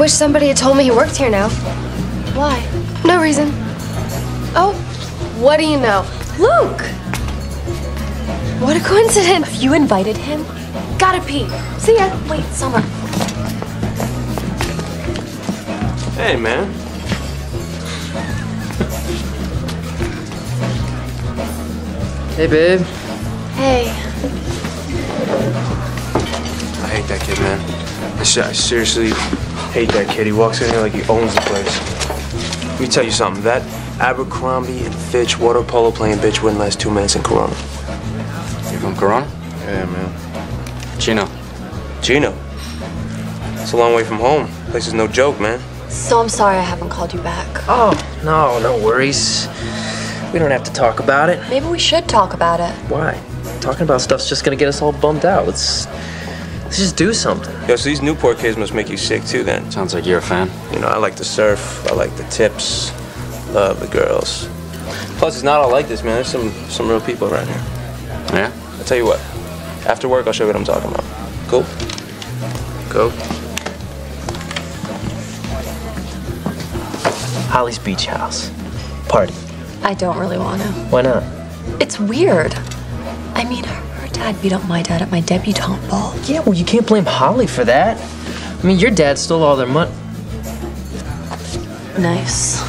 wish somebody had told me he worked here now. Why? No reason. Oh, what do you know? Luke! What a coincidence. You invited him? Gotta pee. See ya. Wait, Summer. Hey, man. Hey, babe. Hey. Man. I, I seriously hate that kid. He walks in here like he owns the place. Let me tell you something. That Abercrombie and Fitch water polo playing bitch wouldn't last two minutes in Corona. You from Corona? Yeah, man. Chino. Gino. It's a long way from home. Place is no joke, man. So I'm sorry I haven't called you back. Oh, no, no worries. We don't have to talk about it. Maybe we should talk about it. Why? Talking about stuff's just gonna get us all bummed out. Let's let's just do something. Yo, so these Newport kids must make you sick too, then. Sounds like you're a fan. You know, I like the surf. I like the tips. Love the girls. Plus, it's not all like this, man. There's some some real people around here. Yeah? I'll tell you what. After work, I'll show you what I'm talking about. Cool? Go. Holly's Beach House. Party. I don't really want to. Why not? It's weird. I mean, her dad beat up my dad at my debutante ball. Yeah, well, you can't blame Holly for that. I mean, your dad stole all their money. Nice.